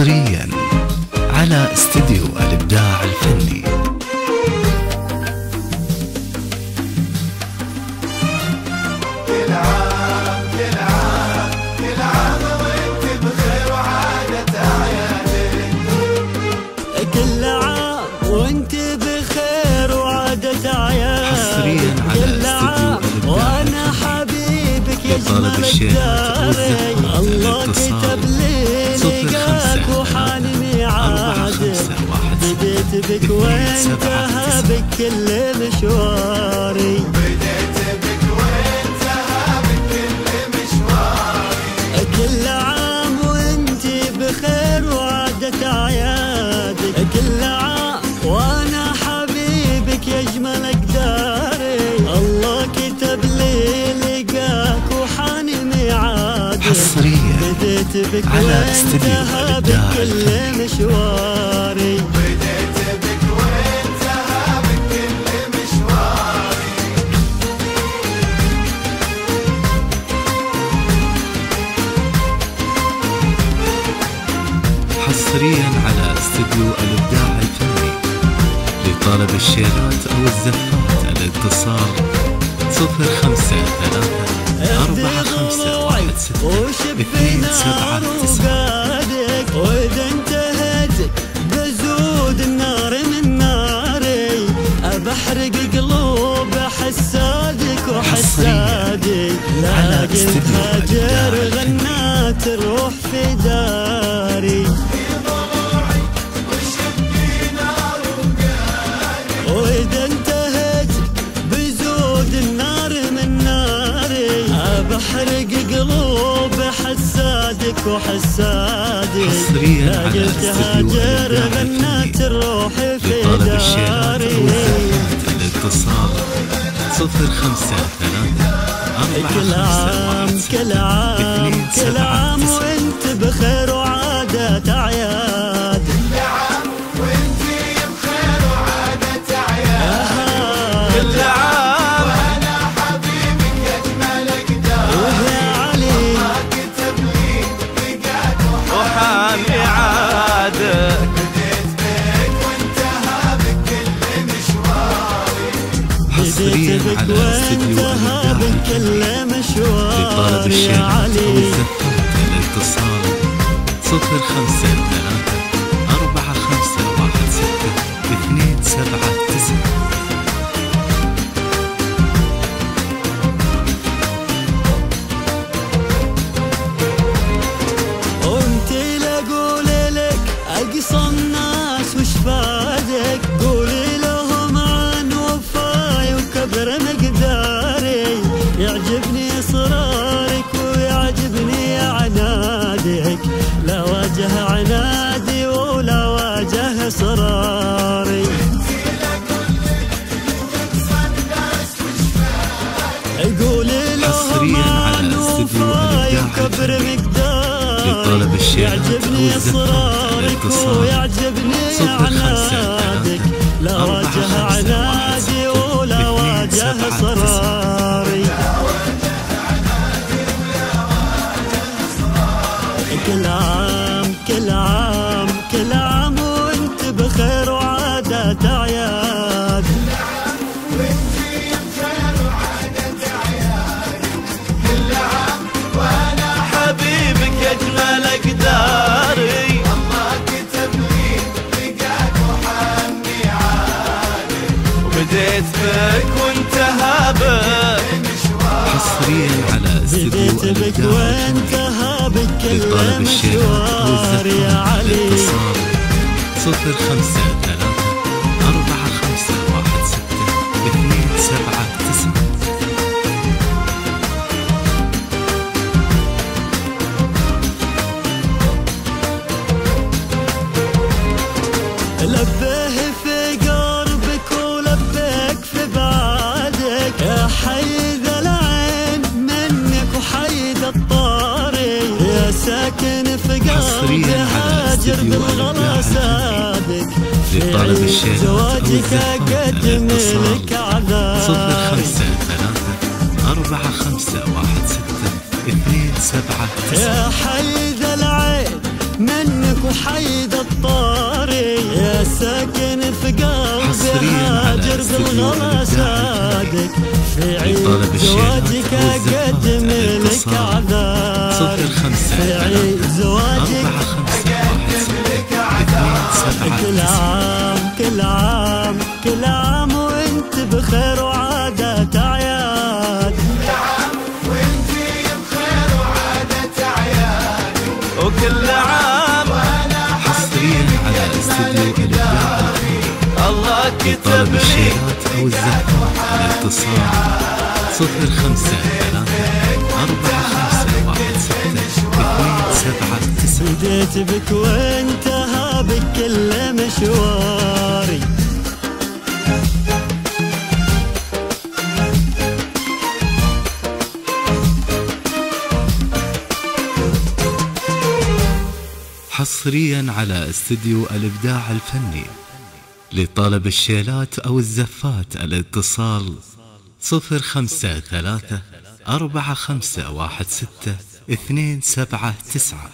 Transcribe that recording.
حصريا على استديو الإبداع الفني كل عام كل عام كل عام وأنت بخير وعادة كل عام وانت بخير وعادة حصرياً على استديو عام الإبداع وأنا. حبيبك يا جمال الشيرات بديت بك اثنين وانتهى سبعة بك كل مشواري بديت بك وانتهى بكل مشواري كل عام وأنت بخير وعدت اعيادك كل عام وأنا حبيبك يا أجمل أقداري. الله كتب لي لقاك وحاني ميعادك حصرياً بديت بك على استديو بكل مشواري حصريا على استديو الإبداع الفني لطلب الشيرات أو الزفات الاتصال صفر خمسة ثلاثة أربعة خمسة واحد ستة. اثنين سبعة تسعة واذا انتهت بزود النار من ناري ابحرق قلوب حسادك هاجر غنات الروح في حسادك وحسادي لا قلت هاجر الفني. الروح في داري. الاتصال صفر خمسة ثلاثة أربعة كل عام كل عام كل عام وانت لطلب يا الشيرات أو علي الزفات الاتصال صفر خمسة ثلاثة حصرياً على استديو وفاي الإبداع وكبر الفني. مقداري لطلب الشيرات أو يعجبني اصرارك ويعجبني عنادك. لا واجه خمسة. وبديت بك وانتهى بك حصريا على استديو بديت بك الإبداع الفني وانتهى بك لطلب كل الشيرات أو مشوار يا علي. صفر خمسة ثلاثة حصرياً على هاجر استديو لطلب أو زواجك الاتصال لك عذاب. صفر خمسة ثلاثة أربعة خمسة واحد ستة اثنين سبعة تسعة. يا حيد العين منك وحيد الطاري يا ساكن في قلبي على هاجر بالغلا سادك في عيد زواجك اقدم لك اعذار صفر خمسة أربعة خمسة واحد سبعة كل عام كل عام كل عام وانت بخير وعادات اعياد وانتي بخير وعادة عيال وكل عام حصريا على استديو الله كتب لي أو الزفات الاتصال صفر خمسة ثلاثة أربعة خمسة. بديت بك وانتهى بك كل مشواري. حصريا على استديو الإبداع الفني لطلب الشيلات أو الزفات الاتصال صفر خمسة ثلاثة أربعة خمسة واحد ستة اثنين سبعة تسعة.